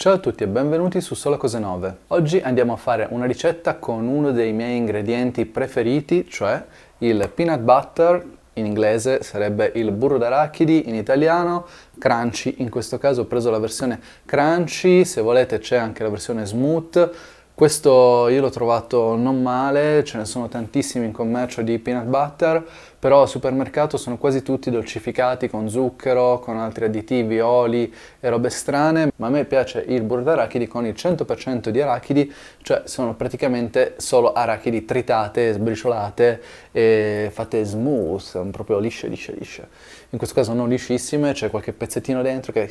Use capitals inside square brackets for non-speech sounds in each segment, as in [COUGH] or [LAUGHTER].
Ciao a tutti e benvenuti su Solo Cose Nove. Oggi andiamo a fare una ricetta con uno dei miei ingredienti preferiti, cioè il peanut butter, in inglese sarebbe il burro d'arachidi, in italiano crunchy, in questo caso ho preso la versione crunchy, se volete c'è anche la versione smooth, questo io l'ho trovato non male, ce ne sono tantissimi in commercio di peanut butter, però al supermercato sono quasi tutti dolcificati con zucchero, con altri additivi, oli e robe strane, ma a me piace il burro d'arachidi con il 100% di arachidi, cioè sono praticamente solo arachidi tritate, sbriciolate e fatte smooth, proprio lisce, lisce, lisce. In questo caso non liscissime, c'è qualche pezzettino dentro che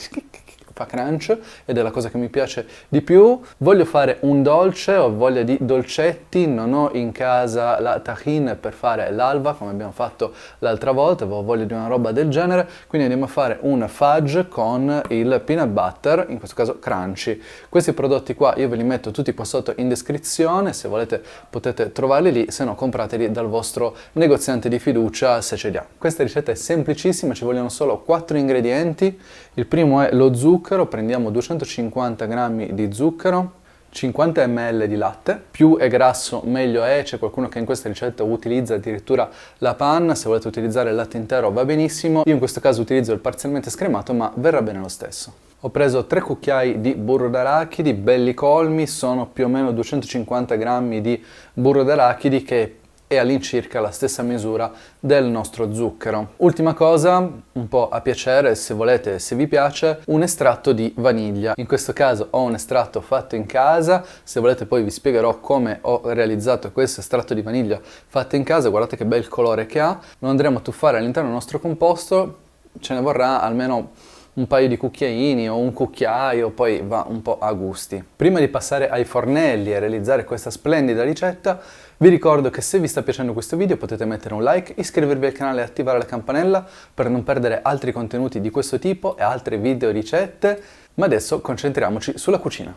fa crunch ed è la cosa che mi piace di più. Voglio fare un dolce, ho voglia di dolcetti, non ho in casa la tahine per fare l'alba come abbiamo fatto l'altra volta, avevo voglia di una roba del genere, quindi andiamo a fare un fudge con il peanut butter, in questo caso crunchy. Questi prodotti qua io ve li metto tutti qua sotto in descrizione, se volete potete trovarli lì, se no comprateli dal vostro negoziante di fiducia se ce li ha. Questa ricetta è semplicissima, ci vogliono solo 4 ingredienti, il primo è lo zucchero, zucchero, prendiamo 250 g di zucchero, 50 ml di latte, più è grasso meglio è, c'è qualcuno che in questa ricetta utilizza addirittura la panna, se volete utilizzare il latte intero va benissimo, io in questo caso utilizzo il parzialmente scremato ma verrà bene lo stesso. Ho preso 3 cucchiai di burro d'arachidi, belli colmi, sono più o meno 250 g di burro d'arachidi che è all'incirca la stessa misura del nostro zucchero. Ultima cosa, un po' a piacere, se volete, se vi piace, un estratto di vaniglia. In questo caso ho un estratto fatto in casa, se volete poi vi spiegherò come ho realizzato questo estratto di vaniglia fatto in casa, guardate che bel colore che ha. Lo andremo a tuffare all'interno del nostro composto, ce ne vorrà almeno un paio di cucchiaini o un cucchiaio, poi va un po' a gusti. Prima di passare ai fornelli e realizzare questa splendida ricetta, vi ricordo che se vi sta piacendo questo video potete mettere un like, iscrivervi al canale e attivare la campanella per non perdere altri contenuti di questo tipo e altre video ricette, ma adesso concentriamoci sulla cucina.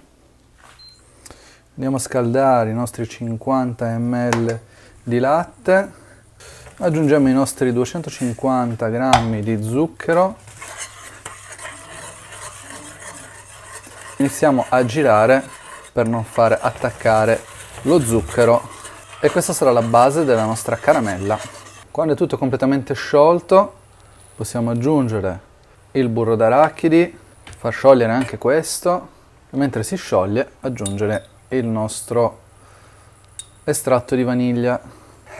Andiamo a scaldare i nostri 50 ml di latte, aggiungiamo i nostri 250 g di zucchero iniziamo a girare per non fare attaccare lo zucchero e questa sarà la base della nostra caramella. Quando è tutto completamente sciolto possiamo aggiungere il burro d'arachidi, far sciogliere anche questo e mentre si scioglie aggiungere il nostro estratto di vaniglia.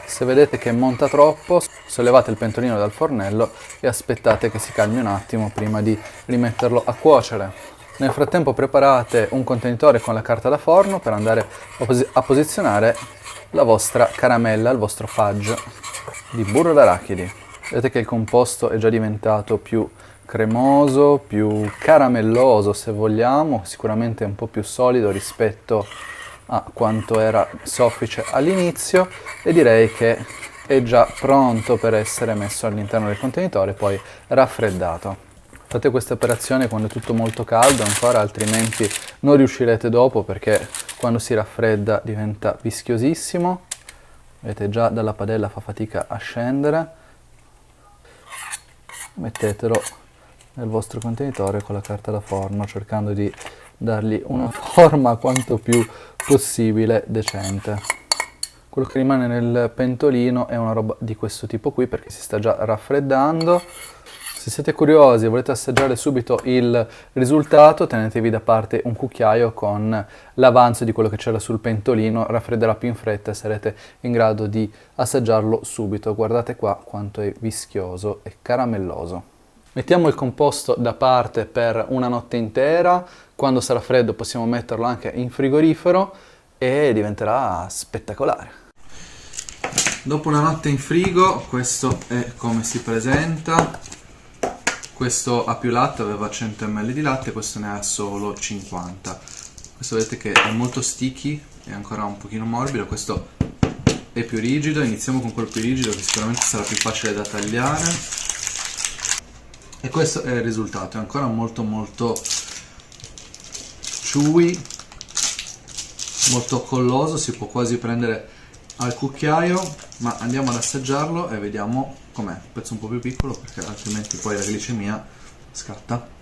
Se vedete che monta troppo, sollevate il pentolino dal fornello e aspettate che si calmi un attimo prima di rimetterlo a cuocere. Nel frattempo preparate un contenitore con la carta da forno per andare a, pos posizionare la vostra caramella, il vostro fudge di burro d'arachidi. Vedete che il composto è già diventato più cremoso, più caramelloso se vogliamo, sicuramente un po' più solido rispetto a quanto era soffice all'inizio e direi che è già pronto per essere messo all'interno del contenitore poi raffreddato. Fate questa operazione quando è tutto molto caldo ancora, altrimenti non riuscirete dopo perché quando si raffredda diventa vischiosissimo. Vedete già dalla padella fa fatica a scendere. Mettetelo nel vostro contenitore con la carta da forno cercando di dargli una [LAUGHS] forma quanto più possibile decente. Quello che rimane nel pentolino è una roba di questo tipo qui perché si sta già raffreddando se siete curiosi e volete assaggiare subito il risultato, tenetevi da parte un cucchiaio con l'avanzo di quello che c'era sul pentolino, raffredderà più in fretta e sarete in grado di assaggiarlo subito. Guardate qua quanto è vischioso e caramelloso. Mettiamo il composto da parte per una notte intera, quando sarà freddo possiamo metterlo anche in frigorifero e diventerà spettacolare. Dopo una notte in frigo, questo è come si presenta questo ha più latte, aveva 100 ml di latte, questo ne ha solo 50 questo vedete che è molto sticky, è ancora un pochino morbido, questo è più rigido, iniziamo con quello più rigido che sicuramente sarà più facile da tagliare. E questo è il risultato, è ancora molto molto chewy molto colloso, si può quasi prendere al cucchiaio ma andiamo ad assaggiarlo e vediamo com'è un pezzo un po' più piccolo perché altrimenti poi la glicemia scatta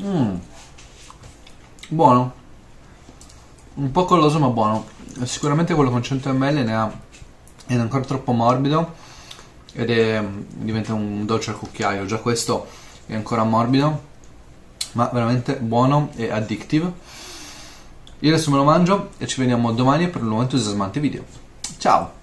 Mm. Buono. Un po' colloso ma buono. Sicuramente quello con 100 ml ne ha è ancora troppo morbido ed è, diventa un dolce al cucchiaio. Già questo è ancora morbido, ma veramente buono e addictive. Io adesso me lo mangio e ci vediamo domani per un nuovo entusiasmante video. Ciao!